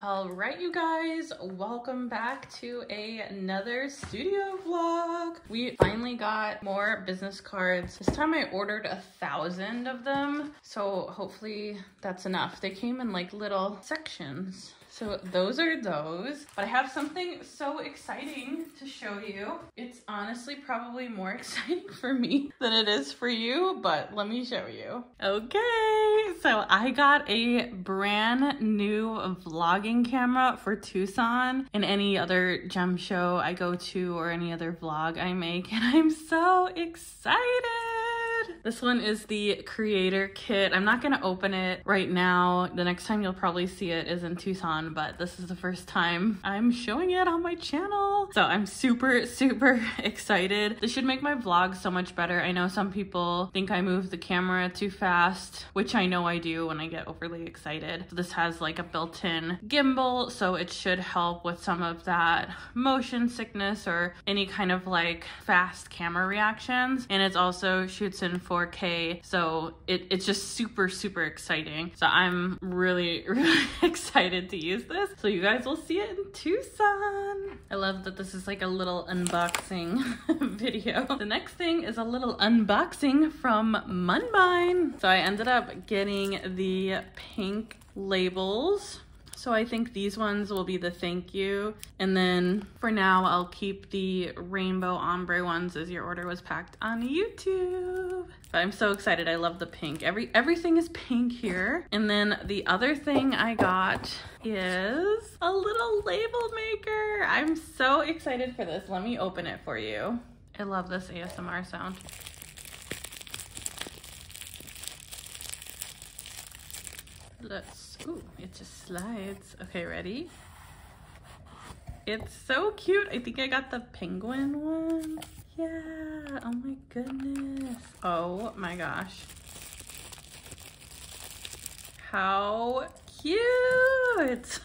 All right, you guys, welcome back to a, another studio vlog. We finally got more business cards. This time I ordered a thousand of them, so hopefully that's enough. They came in like little sections. So those are those, but I have something so exciting to show you. It's honestly probably more exciting for me than it is for you, but let me show you. Okay, so I got a brand new vlogging camera for Tucson and any other gem show I go to or any other vlog I make, and I'm so excited. This one is the creator kit. I'm not gonna open it right now. The next time you'll probably see it is in Tucson, but this is the first time I'm showing it on my channel. So I'm super, super excited. This should make my vlog so much better. I know some people think I move the camera too fast, which I know I do when I get overly excited. So this has like a built-in gimbal, so it should help with some of that motion sickness or any kind of like fast camera reactions. And it also shoots in 4K. So it, it's just super, super exciting. So I'm really, really excited to use this. So you guys will see it in Tucson. I love that this is like a little unboxing video. The next thing is a little unboxing from Munbyn. So I ended up getting the pink labels so I think these ones will be the thank you. And then for now, I'll keep the rainbow ombre ones as your order was packed on YouTube. But I'm so excited. I love the pink. Every Everything is pink here. And then the other thing I got is a little label maker. I'm so excited for this. Let me open it for you. I love this ASMR sound. Let's, ooh, it just slides. Okay, ready? It's so cute. I think I got the penguin one. Yeah, oh my goodness. Oh my gosh. How cute.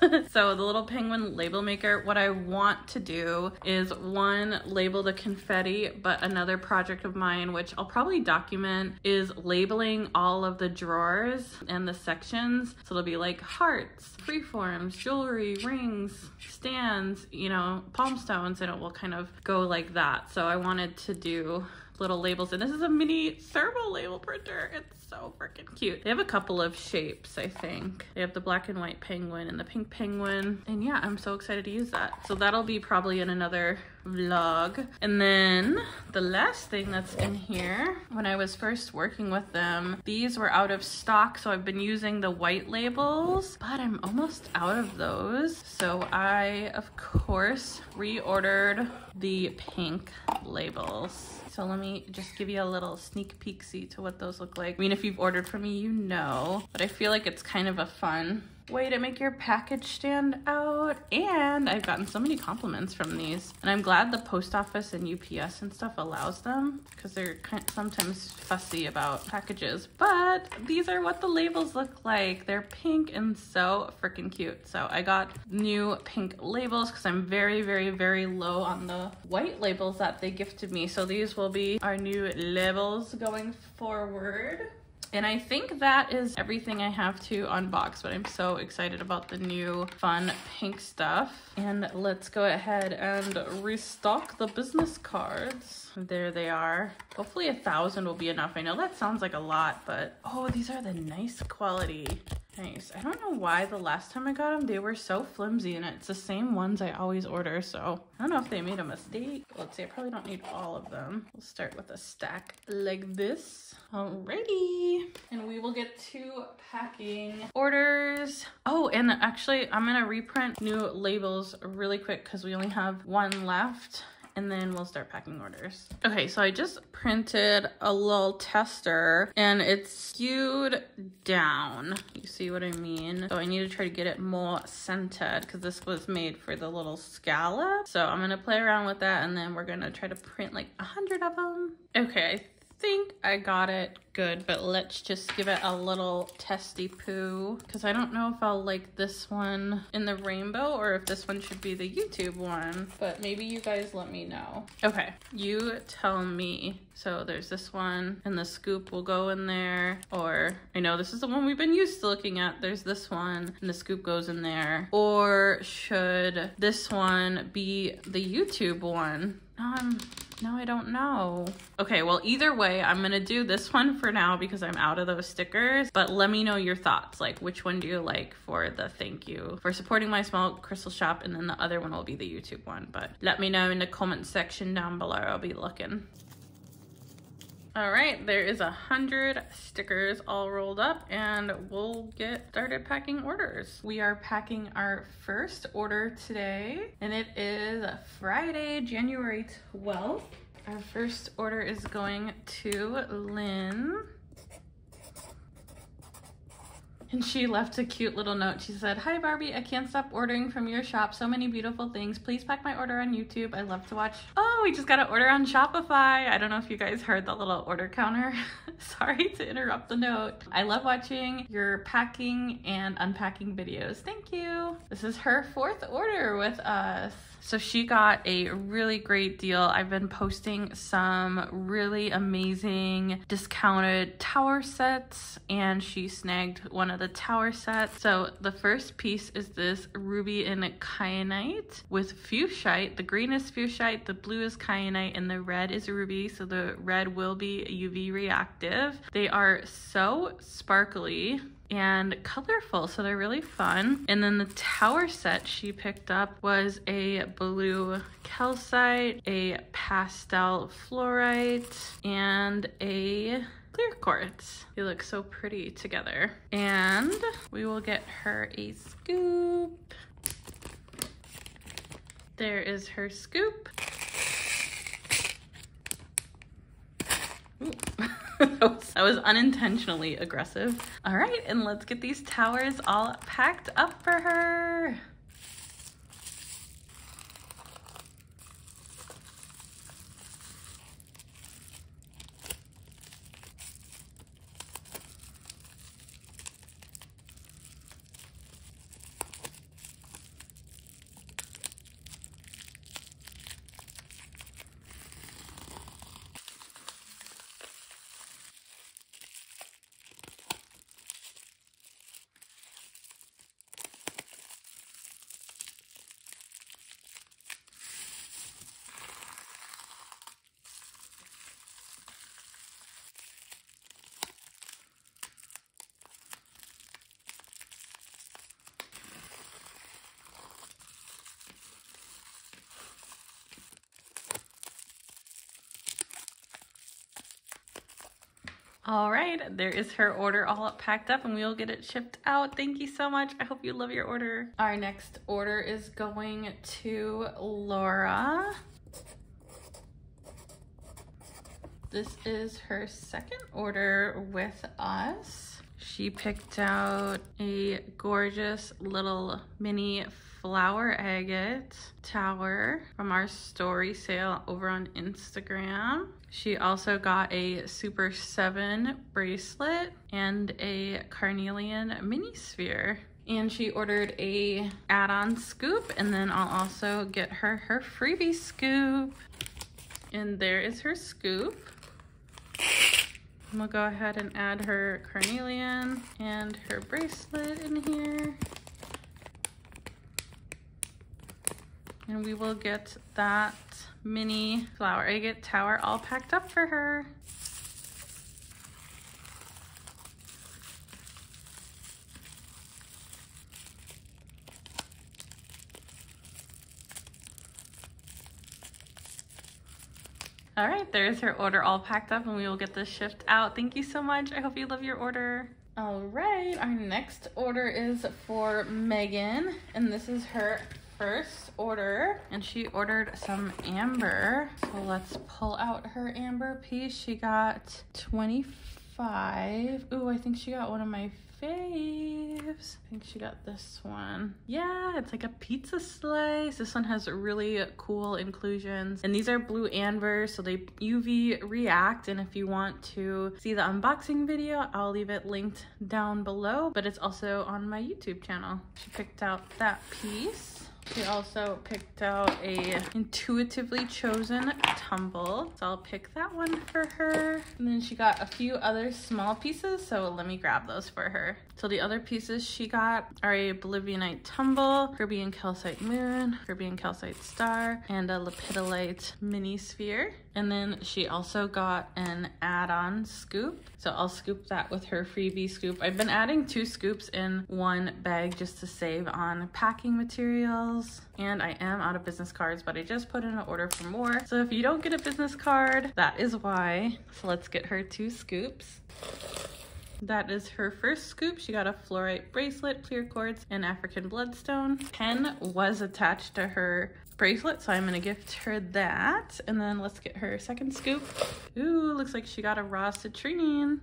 so the little penguin label maker, what I want to do is one, label the confetti, but another project of mine, which I'll probably document, is labeling all of the drawers and the sections. So it'll be like hearts, freeforms, jewelry, rings, stands, you know, palm stones, and it will kind of go like that. So I wanted to do little labels and this is a mini servo label printer. It's so freaking cute. They have a couple of shapes i think. They have the black and white penguin and the pink penguin. And yeah i'm so excited to use that. So that'll be probably in another vlog. And then the last thing that's in here when i was first working with them these were out of stock so i've been using the white labels but i'm almost out of those. So i of course reordered the pink labels. So let me just give you a little sneak peek see to what those look like. I mean, if you've ordered from me, you know, but I feel like it's kind of a fun way to make your package stand out. And I've gotten so many compliments from these. And I'm glad the post office and UPS and stuff allows them because they're kind of sometimes fussy about packages. But these are what the labels look like. They're pink and so freaking cute. So I got new pink labels because I'm very, very, very low on the white labels that they gifted me. So these will be our new labels going forward. And I think that is everything I have to unbox, but I'm so excited about the new fun pink stuff. And let's go ahead and restock the business cards. There they are. Hopefully a thousand will be enough. I know that sounds like a lot, but oh, these are the nice quality. Nice. I don't know why the last time I got them, they were so flimsy and it's the same ones I always order. So I don't know if they made a mistake. Let's see, I probably don't need all of them. We'll start with a stack like this. Alrighty. And we will get to packing orders. Oh, and actually I'm gonna reprint new labels really quick because we only have one left and then we'll start packing orders. Okay, so I just printed a little tester and it's skewed down. You see what I mean? So I need to try to get it more centered because this was made for the little scallop. So I'm gonna play around with that and then we're gonna try to print like a hundred of them. Okay, I think I got it good, but let's just give it a little testy poo because I don't know if I'll like this one in the rainbow or if this one should be the YouTube one, but maybe you guys let me know. Okay, you tell me. So there's this one and the scoop will go in there or I know this is the one we've been used to looking at. There's this one and the scoop goes in there or should this one be the YouTube one? No, I'm no, I don't know. Okay, well, either way, I'm gonna do this one for now because I'm out of those stickers, but let me know your thoughts. Like, which one do you like for the thank you for supporting my small crystal shop? And then the other one will be the YouTube one, but let me know in the comment section down below. I'll be looking. All right, there is a hundred stickers all rolled up and we'll get started packing orders. We are packing our first order today and it is Friday, January 12th. Our first order is going to Lynn. And she left a cute little note. She said, Hi Barbie, I can't stop ordering from your shop. So many beautiful things. Please pack my order on YouTube. I love to watch. Oh, we just got an order on Shopify. I don't know if you guys heard the little order counter. Sorry to interrupt the note. I love watching your packing and unpacking videos. Thank you. This is her fourth order with us. So she got a really great deal. I've been posting some really amazing discounted tower sets and she snagged one of the tower sets. So the first piece is this ruby and kyanite with fuchsite. The green is fuchsite, the blue is kyanite, and the red is ruby. So the red will be UV reactive. They are so sparkly and colorful, so they're really fun. And then the tower set she picked up was a blue calcite, a pastel fluorite, and a clear quartz. They look so pretty together. And we will get her a scoop. There is her scoop. that was unintentionally aggressive. All right, and let's get these towers all packed up for her. All right, there is her order all packed up and we will get it shipped out. Thank you so much. I hope you love your order. Our next order is going to Laura. This is her second order with us. She picked out a gorgeous little mini flower agate tower from our story sale over on Instagram. She also got a Super 7 bracelet and a carnelian mini sphere. And she ordered a add-on scoop and then I'll also get her her freebie scoop. And there is her scoop. And we'll go ahead and add her carnelian and her bracelet in here. And we will get that mini flower agate tower all packed up for her. All right, there's her order all packed up and we will get this shipped out. Thank you so much. I hope you love your order. All right, our next order is for Megan and this is her first order and she ordered some amber. So let's pull out her amber piece. She got 25. Ooh, I think she got one of my faves. I think she got this one. Yeah, it's like a pizza slice. This one has really cool inclusions. And these are blue amber, so they UV react. And if you want to see the unboxing video, I'll leave it linked down below. But it's also on my YouTube channel. She picked out that piece. She also picked out a intuitively chosen tumble. So I'll pick that one for her. And then she got a few other small pieces. So let me grab those for her. So the other pieces she got are a Bolivianite tumble, Caribbean calcite moon, Caribbean calcite star, and a lepidolite mini sphere. And then she also got an add-on scoop. So I'll scoop that with her freebie scoop. I've been adding two scoops in one bag just to save on packing materials. And I am out of business cards, but I just put in an order for more. So if you don't get a business card, that is why. So let's get her two scoops. That is her first scoop. She got a fluorite bracelet, clear quartz, and African bloodstone. Pen was attached to her bracelet, so I'm gonna gift her that. And then let's get her second scoop. Ooh, looks like she got a raw citrine.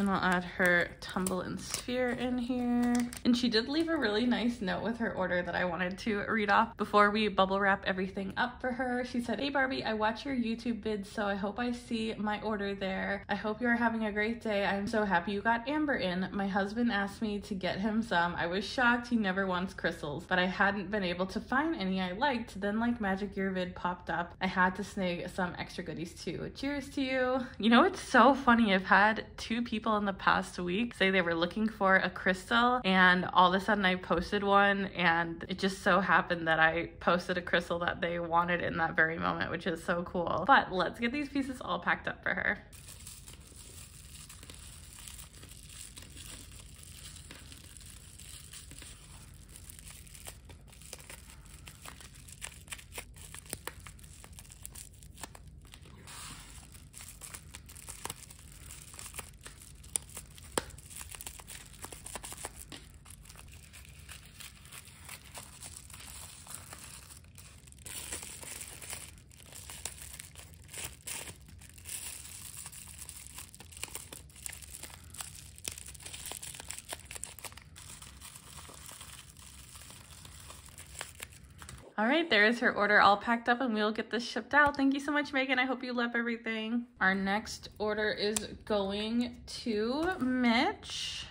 And I'll add her tumble and sphere in here. And she did leave a really nice note with her order that I wanted to read off before we bubble wrap everything up for her. She said, Hey Barbie, I watch your YouTube vids, so I hope I see my order there. I hope you're having a great day. I'm so happy you got amber in. My husband asked me to get him some. I was shocked he never wants crystals, but I hadn't been able to find any I liked. Then like Magic Year vid popped up. I had to snag some extra goodies too. Cheers to you. You know, it's so funny. I've had two people people in the past week say they were looking for a crystal and all of a sudden I posted one and it just so happened that I posted a crystal that they wanted in that very moment, which is so cool. But let's get these pieces all packed up for her. There is her order all packed up and we'll get this shipped out. Thank you so much, Megan. I hope you love everything. Our next order is going to Mitch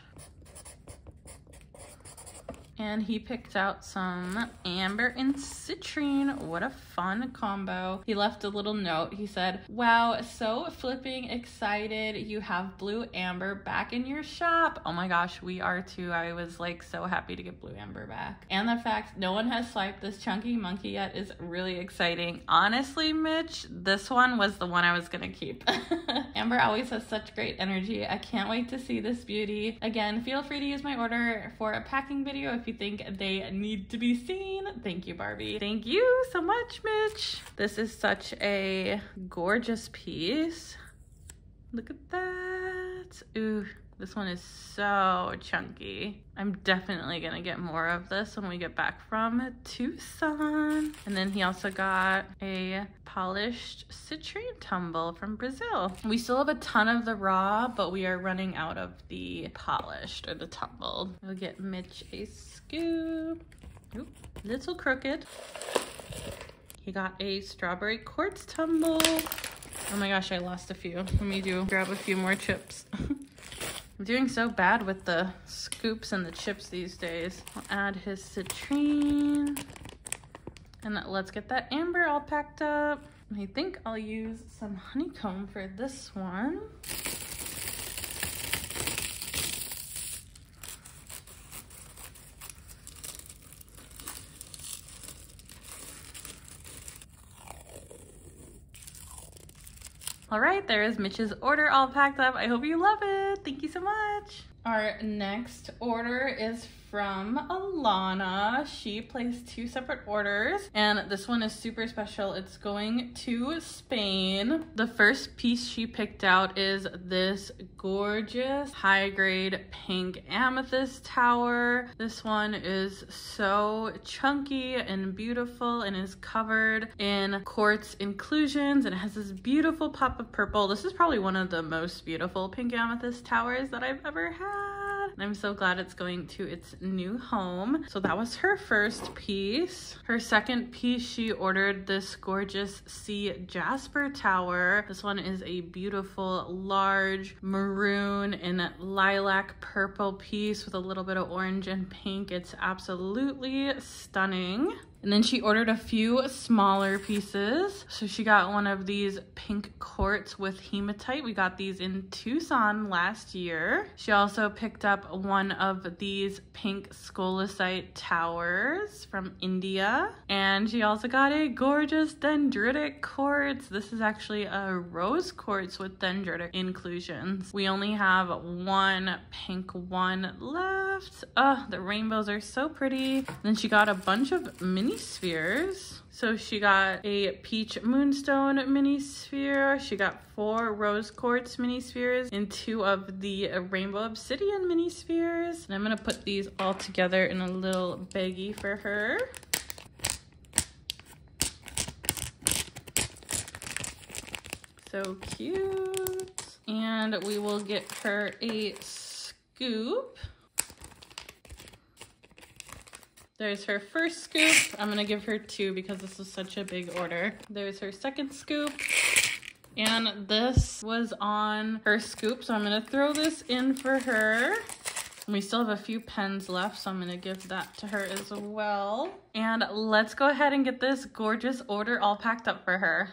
and he picked out some amber and citrine. What a fun combo. He left a little note. He said, wow, so flipping excited. You have blue amber back in your shop. Oh my gosh, we are too. I was like so happy to get blue amber back. And the fact no one has swiped this chunky monkey yet is really exciting. Honestly, Mitch, this one was the one I was gonna keep. amber always has such great energy. I can't wait to see this beauty. Again, feel free to use my order for a packing video if you think they need to be seen. Thank you, Barbie. Thank you so much, Mitch. This is such a gorgeous piece. Look at that. Ooh, this one is so chunky. I'm definitely gonna get more of this when we get back from Tucson. And then he also got a polished citrine tumble from Brazil. We still have a ton of the raw, but we are running out of the polished or the tumbled. We'll get Mitch a scoop. Oop, little crooked. He got a strawberry quartz tumble. Oh my gosh, I lost a few. Let me do grab a few more chips. I'm doing so bad with the scoops and the chips these days. I'll add his citrine. And let's get that amber all packed up. I think I'll use some honeycomb for this one. All right, there is Mitch's order all packed up. I hope you love it. Thank you so much. Our next order is from Alana. She placed two separate orders, and this one is super special. It's going to Spain. The first piece she picked out is this gorgeous high grade pink amethyst tower. This one is so chunky and beautiful and is covered in quartz inclusions and it has this beautiful pop of purple. This is probably one of the most beautiful pink amethyst towers that I've ever had. And I'm so glad it's going to its new home. So that was her first piece. Her second piece, she ordered this gorgeous sea jasper tower. This one is a beautiful, large maroon and lilac purple piece with a little bit of orange and pink. It's absolutely stunning. And then she ordered a few smaller pieces. So she got one of these pink quartz with hematite. We got these in Tucson last year. She also picked up one of these pink scolecite towers from India. And she also got a gorgeous dendritic quartz. This is actually a rose quartz with dendritic inclusions. We only have one pink one left. Oh, the rainbows are so pretty. Then she got a bunch of mini mini spheres. So she got a peach moonstone mini sphere. She got four rose quartz mini spheres and two of the rainbow obsidian mini spheres. And I'm gonna put these all together in a little baggie for her. So cute. And we will get her a scoop. There's her first scoop. I'm gonna give her two because this was such a big order. There's her second scoop. And this was on her scoop, so I'm gonna throw this in for her. And we still have a few pens left, so I'm gonna give that to her as well. And let's go ahead and get this gorgeous order all packed up for her.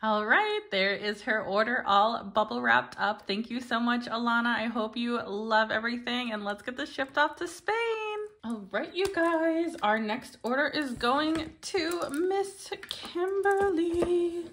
All right, there is her order all bubble wrapped up. Thank you so much, Alana. I hope you love everything and let's get this shipped off to Spain. All right, you guys, our next order is going to Miss Kimberly.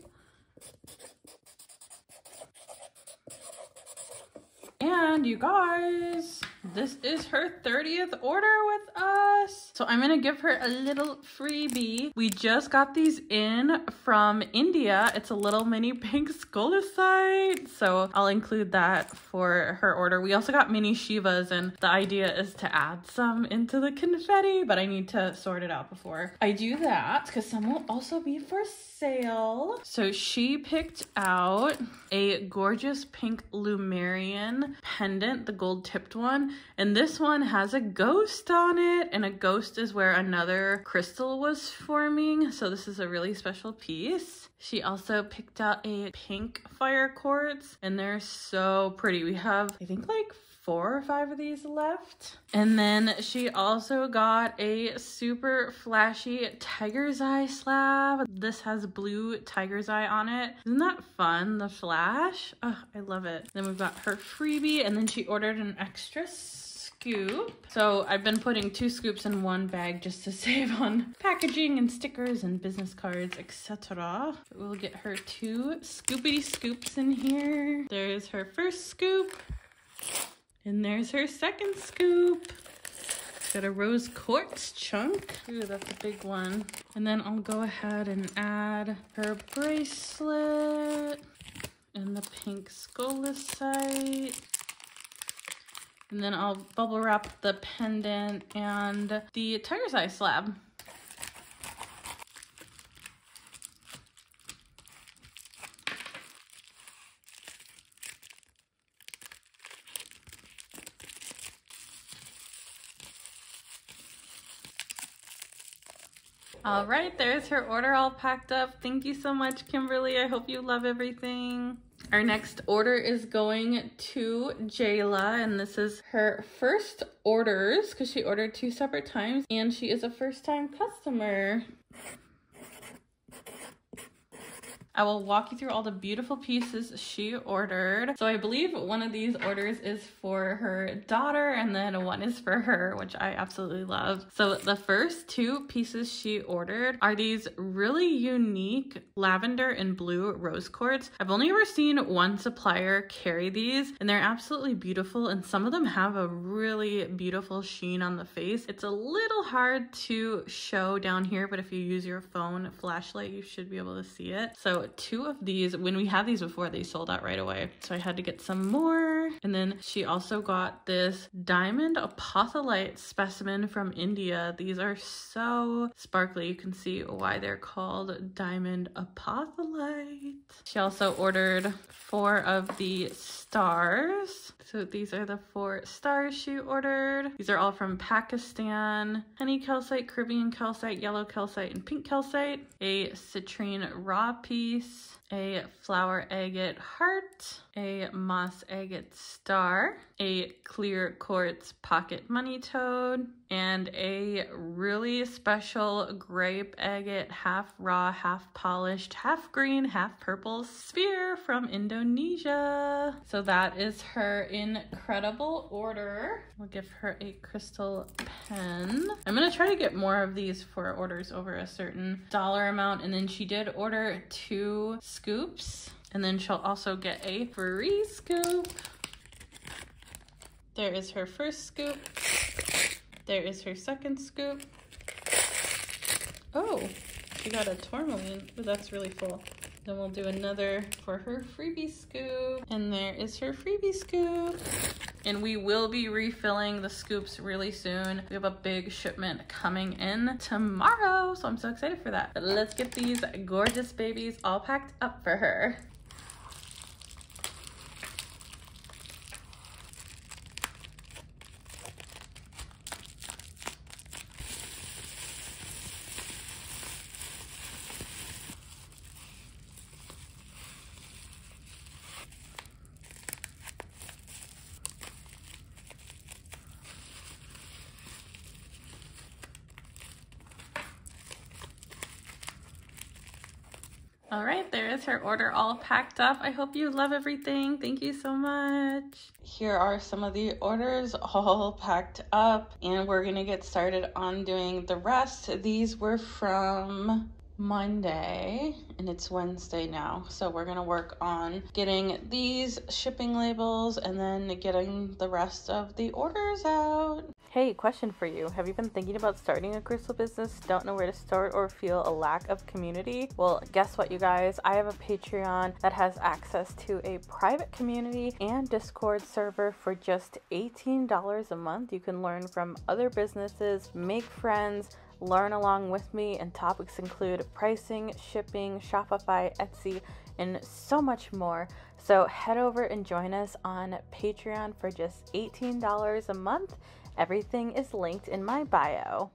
And you guys, this is her 30th order with us. So I'm gonna give her a little freebie. We just got these in from India. It's a little mini pink scolecite. So I'll include that for her order. We also got mini Shivas and the idea is to add some into the confetti, but I need to sort it out before I do that because some will also be for sale. So she picked out a gorgeous pink Lemurian pendant, the gold tipped one. And this one has a ghost on it. And a ghost is where another crystal was forming. So this is a really special piece. She also picked out a pink fire quartz and they're so pretty. We have, I think like four or five of these left. And then she also got a super flashy tiger's eye slab. This has blue tiger's eye on it. Isn't that fun, the flash? Oh, I love it. Then we've got her freebie and then she ordered an extra scoop. So I've been putting two scoops in one bag just to save on packaging and stickers and business cards, etc. We'll get her two scoopity scoops in here. There's her first scoop. And there's her second scoop. Got a rose quartz chunk. Ooh, that's a big one. And then I'll go ahead and add her bracelet and the pink scolecite. And then I'll bubble wrap the pendant and the tiger's eye slab. All right, there's her order all packed up. Thank you so much, Kimberly. I hope you love everything. Our next order is going to Jayla, and this is her first orders because she ordered two separate times, and she is a first time customer. I will walk you through all the beautiful pieces she ordered. So I believe one of these orders is for her daughter and then one is for her, which I absolutely love. So the first two pieces she ordered are these really unique lavender and blue rose quartz. I've only ever seen one supplier carry these and they're absolutely beautiful and some of them have a really beautiful sheen on the face. It's a little hard to show down here, but if you use your phone flashlight, you should be able to see it. So two of these. When we had these before, they sold out right away. So I had to get some more. And then she also got this diamond apophyllite specimen from India. These are so sparkly. You can see why they're called diamond apophyllite. She also ordered four of the stars. So these are the four stars she ordered. These are all from Pakistan. Honey calcite, Caribbean calcite, yellow calcite, and pink calcite. A citrine raw piece a flower agate heart, a moss agate star, a clear quartz pocket money toad, and a really special grape agate half raw, half polished, half green, half purple sphere from Indonesia. So that is her incredible order. We'll give her a crystal pen. I'm gonna try to get more of these for orders over a certain dollar amount. And then she did order two scoops. And then she'll also get a free scoop. There is her first scoop. There is her second scoop. Oh, she got a tourmaline. but that's really full. Then we'll do another for her freebie scoop. And there is her freebie scoop. And we will be refilling the scoops really soon. We have a big shipment coming in tomorrow. So I'm so excited for that. But let's get these gorgeous babies all packed up for her. All order all packed up. I hope you love everything. Thank you so much. Here are some of the orders all packed up and we're gonna get started on doing the rest. These were from Monday and it's Wednesday now. So we're going to work on getting these shipping labels and then getting the rest of the orders out. Hey, question for you. Have you been thinking about starting a crystal business? Don't know where to start or feel a lack of community? Well, guess what, you guys? I have a Patreon that has access to a private community and Discord server for just $18 a month. You can learn from other businesses, make friends, learn along with me, and topics include pricing, shipping, Shopify, Etsy, and so much more. So head over and join us on Patreon for just $18 a month Everything is linked in my bio.